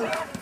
Yeah.